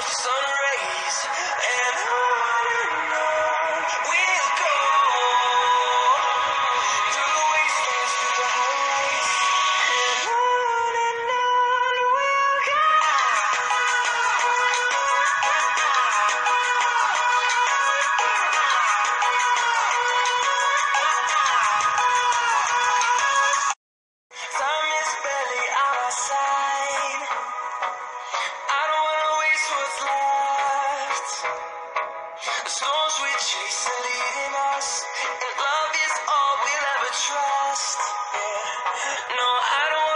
sun rays and on and on. No, I don't.